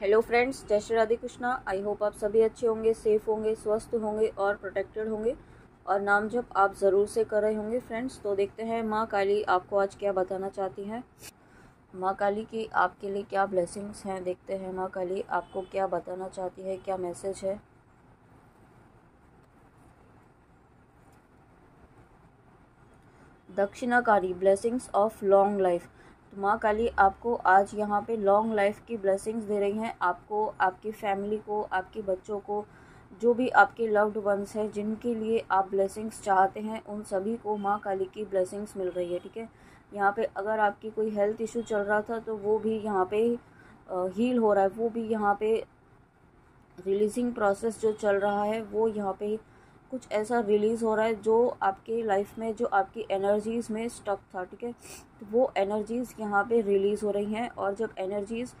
Hello friends जय Shri Radhe Krishna. I hope आप सभी अच्छे होंगे सेफ़ होंगे, स्वस्थ होंगे और प्रोटेक्टेड होंगे। और नाम जब आप ज़रूर से कर रहे होंगे फ्रेंड्स तो देखते हैं माँ काली आपको आज क्या बताना चाहती हैं। माँ काली की आपके लिए क्या ब्लेसिंग्स हैं, देखते हैं माँ काली आपको क्या बताना चाहती है, क्या मैसेज है। Dakshinakali blessings of long life माँ काली आपको आज यहाँ पे लॉन्ग लाइफ की ब्लेसिंग्स दे रही हैं। आपको, आपकी फैमिली को, आपके बच्चों को, जो भी आपके लव्ड वंस हैं, जिनके लिए आप ब्लेसिंग्स चाहते हैं, उन सभी को माँ काली की ब्लेसिंग्स मिल रही है, ठीक है? यहाँ पे अगर आपकी कोई हेल्थ इशू चल रहा था तो वो भी यहाँ पे हील हो रहा है। वो भी यहाँ पे रिलीजिंग प्रोसेस जो चल रहा है, वो यहाँ पे कुछ ऐसा रिलीज़ हो रहा है जो आपके लाइफ में, जो आपकी एनर्जीज़ में स्टक था, ठीक है? तो वो एनर्जीज़ यहाँ पे रिलीज़ हो रही हैं और जब एनर्जीज़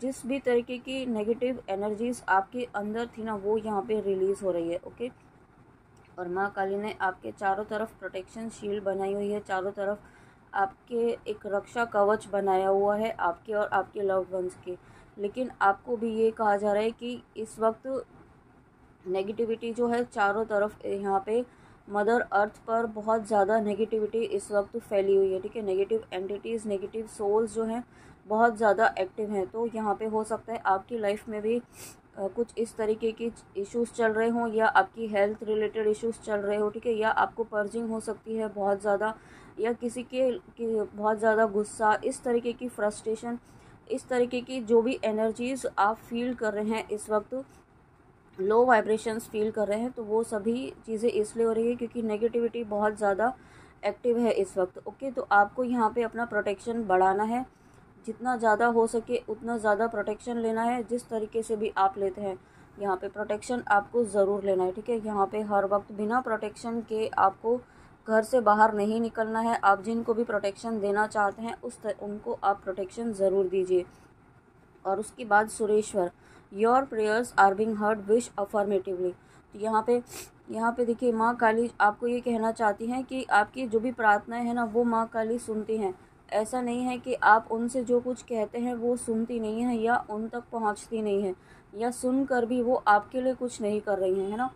जिस भी तरीके की नेगेटिव एनर्जीज़ आपके अंदर थी ना, वो यहाँ पे रिलीज़ हो रही है ओके और माँ काली ने आपके चारों तरफ़ प्रोटेक्शन शील्ड बनाई हुई है, चारों तरफ़ आपके एक रक्षा कवच बनाया हुआ है आपके और आपके लव वंस के। लेकिन आपको भी ये कहा जा रहा है कि इस वक्त नेगेटिविटी जो है चारों तरफ़ यहाँ पे मदर अर्थ पर बहुत ज़्यादा नेगेटिविटी इस वक्त फैली हुई है, ठीक है? नेगेटिव एंटिटीज़ नेगेटिव सोल्स जो हैं, बहुत ज़्यादा एक्टिव हैं। तो यहाँ पे हो सकता है आपकी लाइफ में भी कुछ इस तरीके की इश्यूज़ चल रहे हों या आपकी हेल्थ रिलेटेड इश्यूज़ चल रहे हो, ठीक है? या आपको पर्जिंग हो सकती है बहुत ज़्यादा, या किसी के, की, बहुत ज़्यादा गुस्सा, इस तरीके की फ्रस्ट्रेशन इस तरीके की जो भी एनर्जीज़ आप फील कर रहे हैं इस वक्त लो वाइब्रेशंस फील कर रहे हैं तो वो सभी चीज़ें इसलिए हो रही है क्योंकि नेगेटिविटी बहुत ज़्यादा एक्टिव है इस वक्त ओके तो आपको यहाँ पे अपना प्रोटेक्शन बढ़ाना है। जितना ज़्यादा हो सके उतना ज़्यादा प्रोटेक्शन लेना है। जिस तरीके से भी आप लेते हैं यहाँ पे प्रोटेक्शन आपको ज़रूर लेना है ठीक है? यहाँ पे हर वक्त बिना प्रोटेक्शन के आपको घर से बाहर नहीं निकलना है। आप जिनको भी प्रोटेक्शन देना चाहते हैं उस तर, उनको आप प्रोटेक्शन ज़रूर दीजिए। और उसके बाद Sureshwar your prayers are being heard wish affirmatively तो यहाँ पे यहाँ पे देखिए, माँ काली आपको ये कहना चाहती हैं कि आपकी जो भी प्रार्थनाएँ हैं ना, वो माँ काली सुनती हैं। ऐसा नहीं है कि आप उनसे जो कुछ कहते हैं, वो सुनती नहीं है या उन तक पहुँचती नहीं है या सुन कर भी वो आपके लिए कुछ नहीं कर रही हैं, है ना?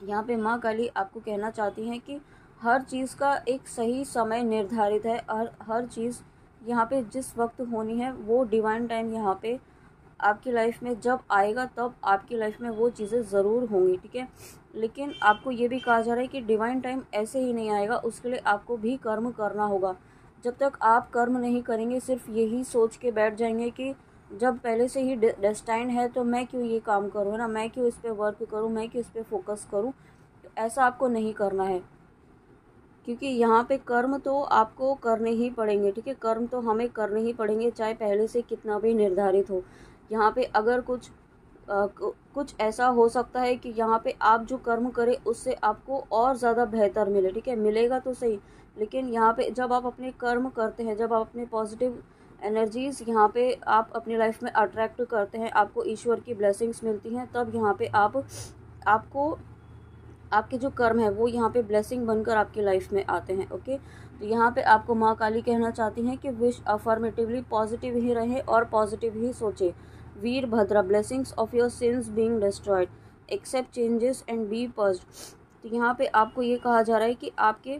यहाँ पे माँ काली आपको कहना चाहती हैं कि हर चीज़ का एक सही समय निर्धारित है और हर चीज़ यहाँ पे जिस वक्त होनी है, वो डिवाइन टाइम यहाँ पे आपकी लाइफ में जब आएगा, तब आपकी लाइफ में वो चीज़ें ज़रूर होंगी, ठीक है? लेकिन आपको ये भी कहा जा रहा है कि डिवाइन टाइम ऐसे ही नहीं आएगा, उसके लिए आपको भी कर्म करना होगा। जब तक आप कर्म नहीं करेंगे, सिर्फ़ यही सोच के बैठ जाएँगे कि जब पहले से ही डेस्टाइंड है तो मैं क्यों ये काम करूँ ना? मैं क्यों इस पर वर्क करूँ, मैं क्यों इस पर फोकस करूँ? तो ऐसा आपको नहीं करना है। क्योंकि यहाँ पे कर्म तो आपको करने ही पड़ेंगे, ठीक है? कर्म तो हमें करने ही पड़ेंगे, चाहे पहले से कितना भी निर्धारित हो। यहाँ पे अगर कुछ आ, कुछ ऐसा हो सकता है कि यहाँ पे आप जो कर्म करें उससे आपको और ज़्यादा बेहतर मिले ठीक है? मिलेगा तो सही लेकिन यहाँ पे जब आप अपने कर्म करते हैं जब आप अपने पॉजिटिव एनर्जीज़ यहाँ पे आप अपनी लाइफ में अट्रैक्ट करते हैं आपको ईश्वर की ब्लेसिंग्स मिलती हैं तब यहाँ पे आप आपको आपके जो कर्म है वो यहाँ पे ब्लेसिंग बनकर आपकी लाइफ में आते हैं ओके? तो यहाँ पे आपको माँ काली कहना चाहती हैं कि विश अफॉर्मेटिवली पॉजिटिव ही रहे और पॉजिटिव ही सोचे। Veerabhadra blessings of your sins being destroyed accept changes and be pause तो यहाँ पे आपको ये कहा जा रहा है कि आपके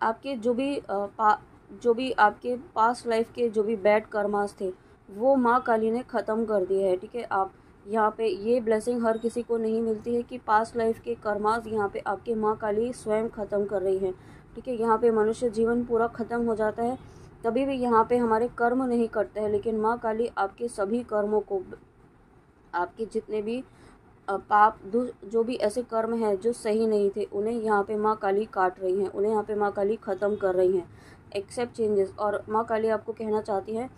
आपके जो भी आ, जो भी आपके पास लाइफ के जो भी बैड कर्मास थे वो माँ काली ने ख़त्म कर दिए है ठीक है? आप यहाँ पे ये ब्लेसिंग हर किसी को नहीं मिलती है कि पास लाइफ के कर्मास यहाँ पे आपके माँ काली स्वयं ख़त्म कर रही हैं ठीक है? यहाँ पे मनुष्य जीवन पूरा ख़त्म हो जाता है। तभी भी यहाँ पे हमारे कर्म नहीं कटते हैं, लेकिन माँ काली आपके सभी कर्मों को, आपके जितने भी पाप जो भी ऐसे कर्म हैं जो सही नहीं थे, उन्हें यहाँ पे माँ काली काट रही हैं, उन्हें यहाँ पे माँ काली ख़त्म कर रही हैं एक्सेप्ट चेंजेस और माँ काली आपको कहना चाहती हैं,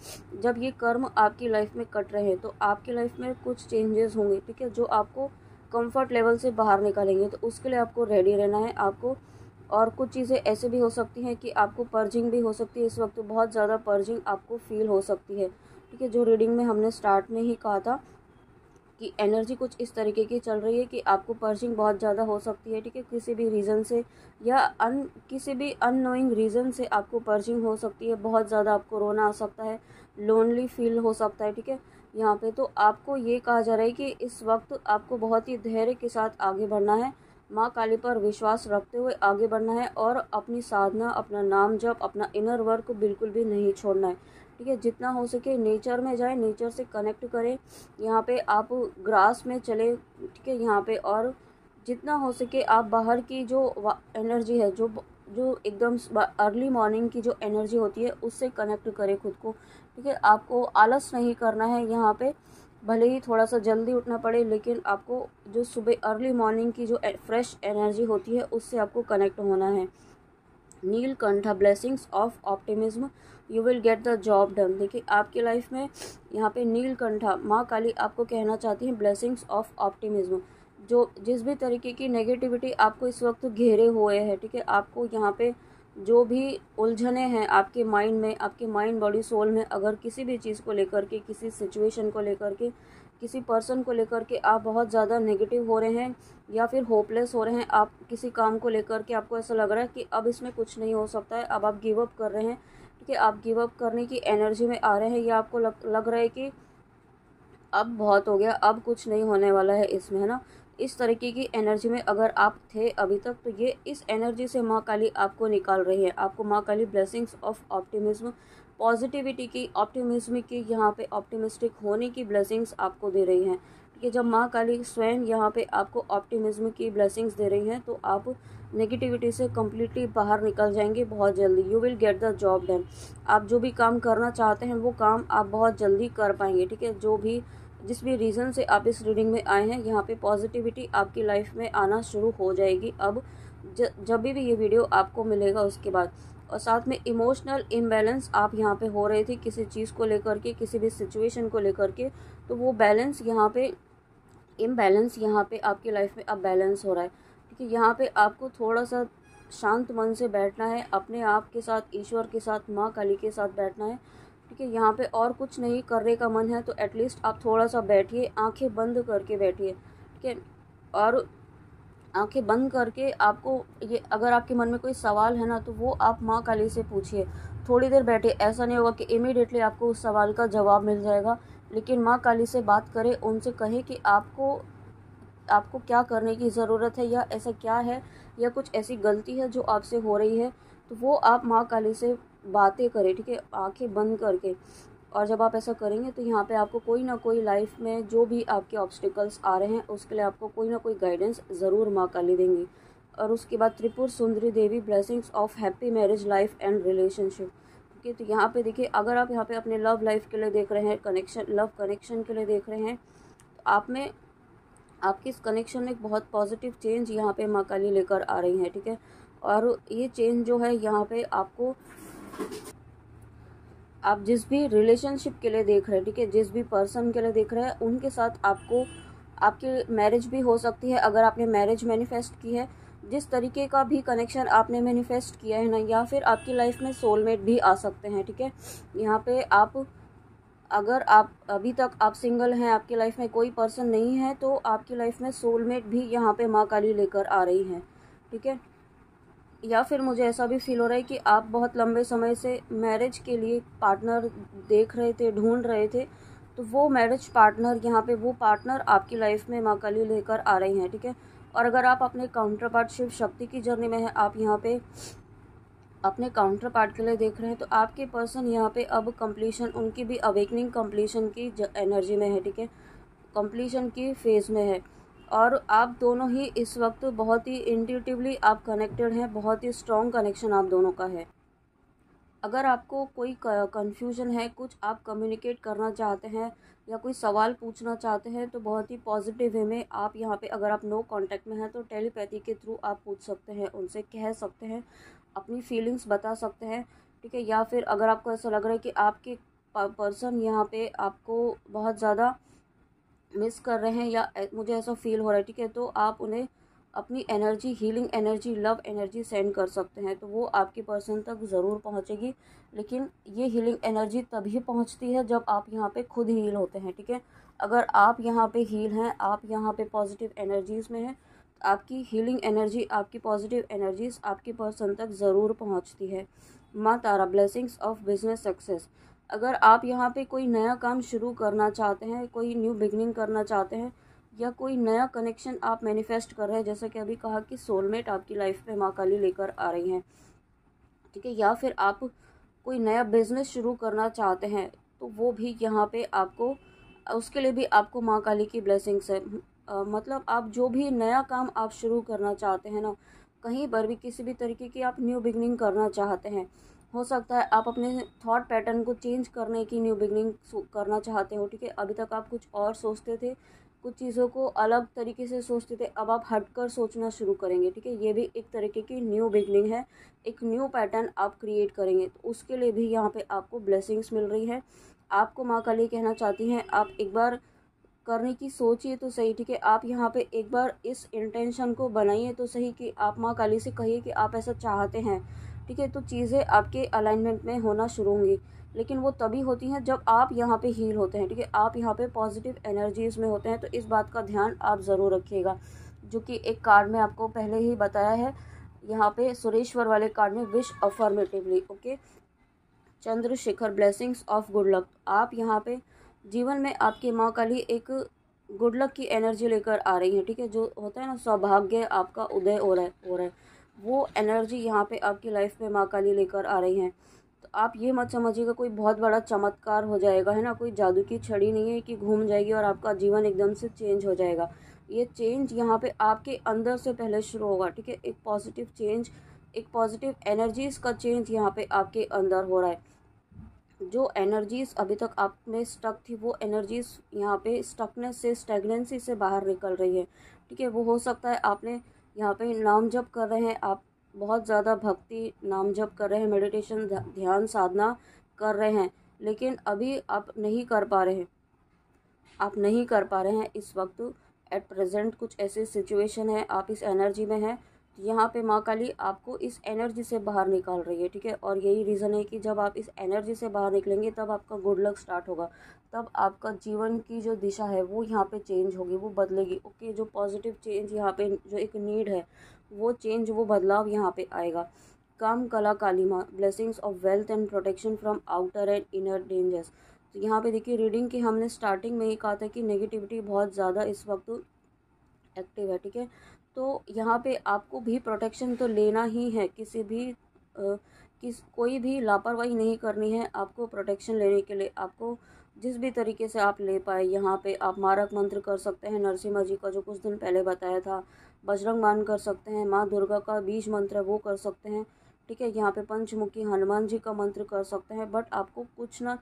जब ये कर्म आपकी लाइफ में कट रहे हैं तो आपकी लाइफ में कुछ चेंजेस होंगे, ठीक है? जो आपको कंफर्ट लेवल से बाहर निकालेंगे तो उसके लिए आपको रेडी रहना है, आपको और कुछ चीज़ें ऐसे भी हो सकती हैं कि आपको पर्जिंग भी हो सकती है इस वक्त बहुत ज़्यादा पर्जिंग आपको फील हो सकती है। ठीक है, जो रीडिंग में हमने स्टार्ट में ही कहा था कि एनर्जी कुछ इस तरीके की चल रही है कि आपको पर्जिंग बहुत ज़्यादा हो सकती है, ठीक है, किसी भी रीज़न से या अन, किसी भी अननोइंग रीज़न से आपको पर्जिंग हो सकती है, बहुत ज़्यादा आपको रोना आ सकता है लोनली फील हो सकता है, ठीक है। यहाँ पे तो आपको ये कहा जा रहा है कि इस वक्त आपको बहुत ही धैर्य के साथ आगे बढ़ना है माँ काली पर विश्वास रखते हुए आगे बढ़ना है और अपनी साधना, अपना नाम जप, अपना इनर वर्क बिल्कुल भी नहीं छोड़ना है। ठीक है, जितना हो सके नेचर में जाए नेचर से कनेक्ट करें। यहाँ पे आप ग्रास में चले, ठीक है, यहाँ पे और जितना हो सके आप बाहर की जो एनर्जी है, जो जो एकदम अर्ली मॉर्निंग की जो एनर्जी होती है, उससे कनेक्ट करें खुद को। ठीक है, आपको आलस नहीं करना है यहाँ पे। भले ही थोड़ा सा जल्दी उठना पड़े, लेकिन आपको जो सुबह अर्ली मॉर्निंग की जो फ्रेश एनर्जी होती है, उससे आपको कनेक्ट होना है। Neelkantha blessings of optimism you will get the job done देखिए, आपकी लाइफ में यहाँ पे नील कंठा माँ काली आपको कहना चाहती हैं ब्लेसिंग्स ऑफ़ ऑप्टिमिज्म जो जिस भी तरीके की नेगेटिविटी आपको इस वक्त घेरे हुए हैं, ठीक है? आपको यहाँ पे जो भी उलझने हैं आपके माइंड में, आपके माइंड बॉडी सोल में, अगर किसी भी चीज़ को लेकर के, किसी सिचुएशन को लेकर के, किसी पर्सन को लेकर के आप बहुत ज़्यादा नेगेटिव हो रहे हैं या फिर होपलेस हो रहे हैं, आप किसी काम को लेकर के आपको ऐसा लग रहा है कि अब इसमें कुछ नहीं हो सकता है, अब आप गिव अप कर रहे हैं, ठीक है? आप गिव अप करने की एनर्जी में आ रहे हैं या आपको लग लग रहा है कि अब बहुत हो गया, अब कुछ नहीं होने वाला है इसमें, है ना? इस तरीके की एनर्जी में अगर आप थे अभी तक तो ये इस एनर्जी से माँ काली आपको निकाल रही है। आपको माँ Kali blessings of optimism positivity की ऑप्टिमिज्म की, यहाँ पे ऑप्टिमिस्टिक होने की ब्लेसिंग्स आपको दे रही हैं। कि जब माँ काली स्वयं यहाँ पे आपको ऑप्टिमिज्म की ब्लेसिंग्स दे रही हैं तो आप नेगेटिविटी से कम्प्लीटली बाहर निकल जाएँगे बहुत जल्दी। You will get the job done आप जो भी काम करना चाहते हैं, वो काम आप बहुत जल्दी कर पाएँगे। ठीक है, जो भी जिस भी रीज़न से आप इस रीडिंग में आए हैं यहाँ पे पॉजिटिविटी आपकी लाइफ में आना शुरू हो जाएगी। अब ज, जब भी, ये वीडियो आपको मिलेगा उसके बाद। और साथ में इमोशनल इम्बैलेंस आप यहाँ पे हो रहे थे किसी चीज़ को लेकर के किसी भी सिचुएशन को लेकर के तो वो बैलेंस यहाँ पे इम्बैलेंस यहाँ पे आपकी लाइफ में अब बैलेंस हो रहा है। ठीक है यहाँ पे आपको थोड़ा सा शांत मन से बैठना है अपने आप के साथ ईश्वर के साथ माँ काली के साथ बैठना है। ठीक है, यहाँ पे और कुछ नहीं करने का मन है तो एटलीस्ट आप थोड़ा सा बैठिए, आँखें बंद करके बैठिए, ठीक है? और आँखें बंद करके आपको ये, अगर आपके मन में कोई सवाल है ना तो वो आप माँ काली से पूछिए। थोड़ी देर बैठे ऐसा नहीं होगा कि इमीडिएटली आपको उस सवाल का जवाब मिल जाएगा, लेकिन माँ काली से बात करें, उनसे कहें कि आपको आपको क्या करने की ज़रूरत है, या ऐसा क्या है, या कुछ ऐसी गलती है जो आपसे हो रही है तो वो आप माँ काली से बातें करें, ठीक है? आँखें बंद करके। और जब आप ऐसा करेंगे तो यहाँ पे आपको कोई ना कोई लाइफ में जो भी आपके ऑब्स्टिकल्स आ रहे हैं, उसके लिए आपको कोई ना कोई गाइडेंस ज़रूर माँ काली देंगी। और उसके बाद Tripura Sundari Devi blessings of happy marriage life and relationship ठीक है? तो यहाँ पे देखिए, अगर आप यहाँ पे अपने लव लाइफ के लिए देख रहे हैं कनेक्शन लव कनेक्शन के लिए देख रहे हैं तो आप में आपके इस कनेक्शन में एक बहुत पॉजिटिव चेंज यहाँ पे माँ काली लेकर आ रही हैं, ठीक है? और ये चेंज जो है, यहाँ पे आपको आप जिस भी रिलेशनशिप के लिए देख रहे हैं, ठीक है, जिस भी पर्सन के लिए देख रहे हैं, उनके साथ आपको, आपकी मैरिज भी हो सकती है, अगर आपने मैरिज मैनिफेस्ट की है, जिस तरीके का भी कनेक्शन आपने मैनिफेस्ट किया है ना, या फिर आपकी लाइफ में सोलमेट भी आ सकते हैं, ठीक है? यहाँ पे आप, अगर आप, अभी तक आप सिंगल हैं, आपकी लाइफ में कोई पर्सन नहीं है तो आपकी लाइफ में सोलमेट भी यहाँ पे माँ काली लेकर आ रही हैं, ठीक है? या फिर मुझे ऐसा भी फील हो रहा है कि आप बहुत लंबे समय से मैरिज के लिए पार्टनर देख रहे थे, ढूंढ रहे थे तो वो मैरिज पार्टनर यहाँ पे, वो पार्टनर आपकी लाइफ में माँ काली लेकर आ रही हैं, ठीक है ठीके? और अगर आप अपने काउंटर पार्ट शिव शक्ति की जर्नी में हैं, आप यहाँ पे अपने काउंटर पार्ट के लिए देख रहे हैं तो आपके पर्सन यहाँ पे अब कंप्लीशन उनकी भी अवेकनिंग कंप्लीशन की एनर्जी में है, ठीक है कंप्लीशन की फ़ेज़ में है और आप दोनों ही इस वक्त बहुत ही इंट्यूटिवली आप कनेक्टेड हैं, बहुत ही स्ट्रॉन्ग कनेक्शन आप दोनों का है। अगर आपको कोई कन्फ्यूज़न है, कुछ आप कम्युनिकेट करना चाहते हैं या कोई सवाल पूछना चाहते हैं तो बहुत ही पॉजिटिव वे में आप यहाँ पे अगर आप नो कांटेक्ट में हैं तो टेलीपैथी के थ्रू आप पूछ सकते हैं, उनसे कह सकते हैं, अपनी फीलिंग्स बता सकते हैं, ठीक है? या फिर अगर आपको ऐसा लग रहा है कि आपके पर्सन यहाँ पे आपको बहुत ज़्यादा मिस कर रहे हैं या मुझे ऐसा फील हो रहा है, ठीक है? तो आप उन्हें अपनी energy healing energy love energy send कर सकते हैं। तो वो आपके पर्सन तक ज़रूर पहुँचेगी। लेकिन ये हीलिंग एनर्जी तभी पहुँचती है जब आप यहाँ पे खुद हील होते हैं, ठीक है? अगर आप यहाँ पे हील हैं, आप यहाँ पे पॉजिटिव एनर्जीज़ में हैं, आपकी हीलिंग एनर्जी आपकी पॉजिटिव एनर्जीज़ आपके पर्सन तक ज़रूर पहुँचती है। माँ Tara blessings of business success अगर आप यहाँ पे कोई नया काम शुरू करना चाहते हैं कोई न्यू बिगनिंग करना चाहते हैं या कोई नया कनेक्शन आप मैनिफेस्ट कर रहे हैं जैसा कि अभी कहा कि सोलमेट आपकी लाइफ में माँ काली लेकर आ रही हैं ठीक है या फिर आप कोई नया बिज़नेस शुरू करना चाहते हैं तो वो भी यहाँ पे आपको उसके लिए भी आपको माँ काली की ब्लेसिंग्स है। आ, मतलब आप जो भी नया काम आप शुरू करना चाहते हैं ना कहीं पर भी किसी भी तरीके की आप न्यू बिगनिंग करना चाहते हैं हो सकता है आप अपने थॉट पैटर्न को चेंज करने की न्यू बिगनिंग करना चाहते हो, ठीक है? अभी तक आप कुछ और सोचते थे, कुछ चीज़ों को अलग तरीके से सोचते थे, अब आप हटकर सोचना शुरू करेंगे, ठीक है? ये भी एक तरीके की न्यू बिगनिंग है, एक न्यू पैटर्न आप क्रिएट करेंगे तो उसके लिए भी यहाँ पे आपको ब्लेसिंग्स मिल रही है। आपको माँ काली कहना चाहती हैं, आप एक बार करने की सोचिए तो सही, ठीक है? आप यहाँ पे एक बार इस इंटेंशन को बनाइए तो सही कि आप माँ काली से कहिए कि आप ऐसा चाहते हैं। ठीक है तो चीज़ें आपके अलाइनमेंट में होना शुरू होंगी। लेकिन वो तभी होती हैं जब आप यहाँ पे हील होते हैं, ठीक है? आप यहाँ पे पॉजिटिव एनर्जीज में होते हैं तो इस बात का ध्यान आप ज़रूर रखिएगा। जो कि एक कार्ड में आपको पहले ही बताया है, यहाँ पे सुरेश्वर वाले कार्ड में wish affirmatively okay Chandrashekhar blessings of good luck आप यहाँ पे जीवन में आपकी माँ काली एक गुड लक की एनर्जी लेकर आ रही है, ठीक है? जो होता है ना, सौभाग्य आपका उदय हो रहा है, हो रहा है। वो एनर्जी यहाँ पे आपकी लाइफ में माँ काली लेकर आ रही हैं। तो आप ये मत समझिएगा, कोई बहुत बड़ा चमत्कार हो जाएगा, है ना? कोई जादू की छड़ी नहीं है कि घूम जाएगी और आपका जीवन एकदम से चेंज हो जाएगा। ये चेंज यहाँ पे आपके अंदर से पहले शुरू होगा, ठीक है? एक पॉजिटिव चेंज एक पॉजिटिव एनर्जीज का चेंज यहाँ पे आपके अंदर हो रहा है। जो एनर्जीज अभी तक आप में स्टक थी, वो एनर्जीज यहाँ पे स्टकनेस से स्टेगनेंसी से बाहर निकल रही है, ठीक है? वो हो सकता है आपने यहाँ पे नाम जप कर रहे हैं। आप बहुत ज़्यादा भक्ति, नाम जप कर रहे हैं मेडिटेशन ध्यान साधना कर रहे हैं। लेकिन अभी आप नहीं कर पा रहे हैं। आप नहीं कर पा रहे हैं इस वक्त। एट प्रेजेंट कुछ ऐसे सिचुएशन है। आप इस एनर्जी में हैं। यहाँ पे माँ काली आपको इस एनर्जी से बाहर निकाल रही है, ठीक है? और यही रीज़न है कि जब आप इस एनर्जी से बाहर निकलेंगे, तब आपका गुड लक स्टार्ट होगा। तब आपका जीवन की जो दिशा है वो यहाँ पे चेंज होगी वो बदलेगी। ओके जो पॉजिटिव चेंज यहाँ पे जो एक नीड है वो चेंज वो बदलाव यहाँ पे आएगा। काम कला काली माँ blessings of wealth and protection from outer and inner dangers तो यहाँ पे देखिए रीडिंग की हमने स्टार्टिंग में ही कहा था कि नेगेटिविटी बहुत ज़्यादा इस वक्त एक्टिव है ठीक है? तो यहाँ पे आपको भी प्रोटेक्शन तो लेना ही है किसी भी आ, किस कोई भी लापरवाही नहीं करनी है आपको प्रोटेक्शन लेने के लिए। आपको जिस भी तरीके से आप ले पाए, यहाँ पे आप मारक मंत्र कर सकते हैं, नरसिम्हा जी का जो कुछ दिन पहले बताया था, बजरंग मान कर सकते हैं, माँ दुर्गा का बीज मंत्र है, वो कर सकते हैं, ठीक है, यहाँ पे पंचमुखी हनुमान जी का मंत्र कर सकते हैं बट आपको कुछ ना,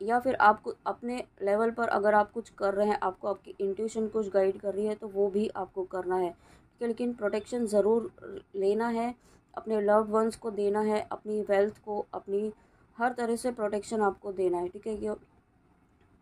या फिर आपको अपने लेवल पर अगर आप कुछ कर रहे हैं, आपको आपकी इंट्यूशन कुछ गाइड कर रही है तो वो भी आपको करना है, ठीक है, लेकिन प्रोटेक्शन ज़रूर लेना है, अपने लव्ड वंस को देना है, अपनी वेल्थ को, अपनी हर तरह से प्रोटेक्शन आपको देना है, ठीक है, ये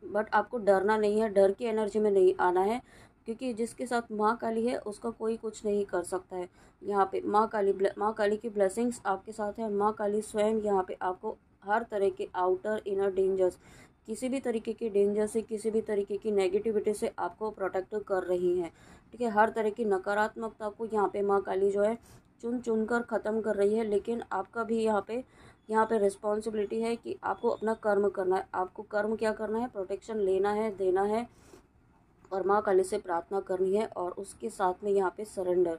बट आपको डरना नहीं है, डर की एनर्जी में नहीं आना है, क्योंकि जिसके साथ माँ काली है, उसका कोई कुछ नहीं कर सकता है। यहाँ पे माँ काली माँ काली की ब्लेसिंग्स आपके साथ है, माँ काली स्वयं यहाँ पे आपको हर तरह के आउटर इनर डेंजर्स किसी भी तरीके की डेंजर से, किसी भी तरीके की नेगेटिविटी से आपको प्रोटेक्ट कर रही हैं। ठीक है, हर तरह की नकारात्मकता को यहाँ पे माँ काली जो है चुन चुन कर ख़त्म कर रही है, लेकिन आपका भी यहाँ पे यहाँ पे रिस्पॉन्सिबिलिटी है कि आपको अपना कर्म करना है। आपको कर्म क्या करना है? प्रोटेक्शन लेना है, देना है और माँ काली से प्रार्थना करनी है और उसके साथ में यहाँ पे सरेंडर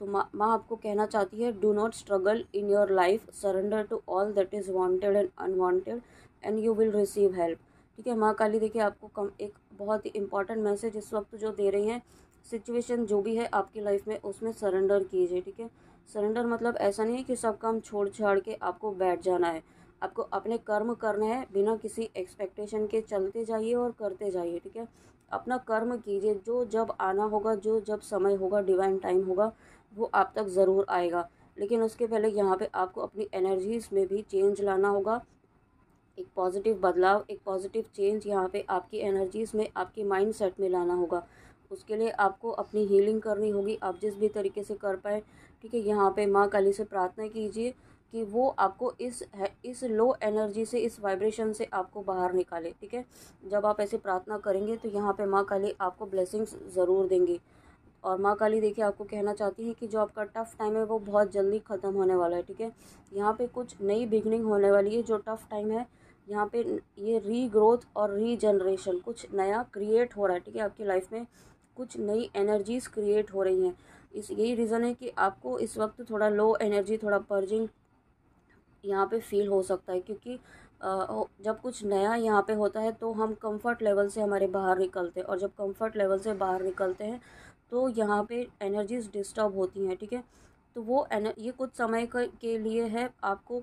तो माँ माँ आपको कहना चाहती है do not struggle in your life surrender to all that is wanted and unwanted and you will receive help ठीक है, माँ काली, देखिए आपको कम, एक बहुत ही इंपॉर्टेंट मैसेज इस वक्त जो दे रही हैं। सिचुएशन जो भी है आपकी लाइफ में, उसमें सरेंडर कीजिए, ठीक है? सरेंडर मतलब ऐसा नहीं है कि सब काम छोड़ छाड़ के आपको बैठ जाना है। आपको अपने कर्म करने हैं, बिना किसी एक्सपेक्टेशन के चलते जाइए और करते जाइए, ठीक है? अपना कर्म कीजिए, जो जब आना होगा, जो जब समय होगा डिवाइन टाइम होगा, वो आप तक ज़रूर आएगा। लेकिन उसके पहले यहाँ पे आपको अपनी एनर्जीज़ में भी चेंज लाना होगा। एक पॉजिटिव बदलाव, एक पॉजिटिव चेंज यहाँ पे आपकी एनर्जीज़ में, आपकी माइंड सेट में लाना होगा। उसके लिए आपको अपनी हीलिंग करनी होगी। आप जिस भी तरीके से कर पाए ठीक है, यहाँ पे माँ काली से प्रार्थना कीजिए कि वो आपको इस इस लो एनर्जी से, इस वाइब्रेशन से आपको बाहर निकाले, ठीक है? जब आप ऐसे प्रार्थना करेंगे तो यहाँ पे माँ काली आपको ब्लेसिंग्स ज़रूर देंगी। और माँ काली देखिए, आपको कहना चाहती है कि जो आपका टफ़ टाइम है, वो बहुत जल्दी ख़त्म होने वाला है, ठीक है? यहाँ पे कुछ नई बिगनिंग होने वाली है, जो टफ़ टाइम है, यहाँ पे ये रीग्रोथ और रीजनरेशन कुछ नया क्रिएट हो रहा है, ठीक है? आपकी लाइफ में कुछ नई एनर्जीज क्रिएट हो रही हैं। इस, यही रीज़न है कि आपको इस वक्त थोड़ा लो एनर्जी थोड़ा पर्जिंग यहाँ पे फील हो सकता है, क्योंकि जब कुछ नया यहाँ पे होता है तो हम कंफर्ट लेवल से हमारे बाहर निकलते हैं और जब कंफर्ट लेवल से बाहर निकलते हैं तो यहाँ पे एनर्जीज डिस्टर्ब होती हैं, ठीक है? तो वो ये कुछ समय के लिए है, आपको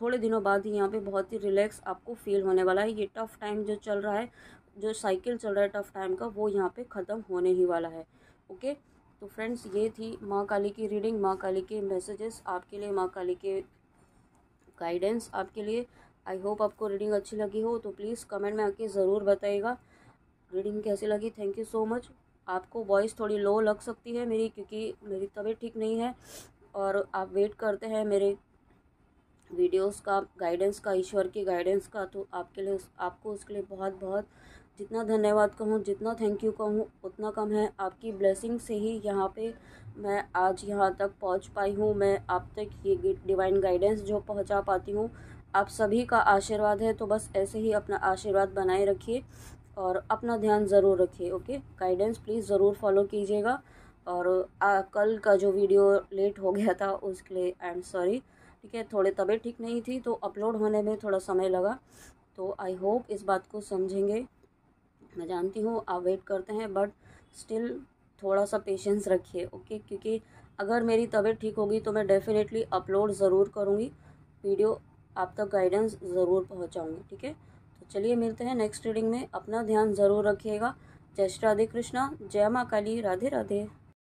थोड़े दिनों बाद ही यहाँ पे बहुत ही रिलैक्स आपको फील होने वाला है। ये टफ़ टाइम जो चल रहा है, जो साइकिल चल रहा है टफ़ टाइम का, वो यहाँ पे ख़त्म होने ही वाला है ओके तो फ्रेंड्स, ये थी माँ काली की रीडिंग, माँ काली के मैसेजेस आपके लिए, माँ काली के गाइडेंस आपके लिए। आई होप आपको रीडिंग अच्छी लगी हो तो प्लीज़ कमेंट में आके ज़रूर बताइएगा। रीडिंग कैसी लगी? थैंक यू सो मच आपको वॉइस थोड़ी लो लग सकती है मेरी, क्योंकि मेरी तबीयत ठीक नहीं है और आप वेट करते हैं मेरे वीडियोस का गाइडेंस का, ईश्वर की गाइडेंस का तो आपके लिए, आपको उसके लिए बहुत बहुत जितना धन्यवाद कहूँ जितना थैंक यू कहूँ उतना कम है। आपकी ब्लेसिंग से ही यहाँ पे मैं आज यहाँ तक पहुँच पाई हूँ। मैं आप तक ये डिवाइन गाइडेंस जो पहुँचा पाती हूँ आप सभी का आशीर्वाद है। तो बस ऐसे ही अपना आशीर्वाद बनाए रखिए और अपना ध्यान ज़रूर रखिए ओके गाइडेंस प्लीज़ ज़रूर फॉलो कीजिएगा। और आ, कल का जो वीडियो लेट हो गया था उसके लिए आई एम सॉरी ठीक है? थोड़े तबीयत ठीक नहीं थी तो अपलोड होने में थोड़ा समय लगा। तो आई होप इस बात को समझेंगे। मैं जानती हूँ, आप वेट करते हैं बट स्टिल थोड़ा सा पेशेंस रखिए ओके क्योंकि अगर मेरी तबीयत ठीक होगी तो मैं डेफ़िनेटली अपलोड ज़रूर करूँगी वीडियो आप तक गाइडेंस ज़रूर पहुँचाऊँगी, ठीक है? तो चलिए मिलते हैं नेक्स्ट रीडिंग में, अपना ध्यान ज़रूर रखिएगा। जय श्री राधे कृष्णा, जय माँ काली राधे राधे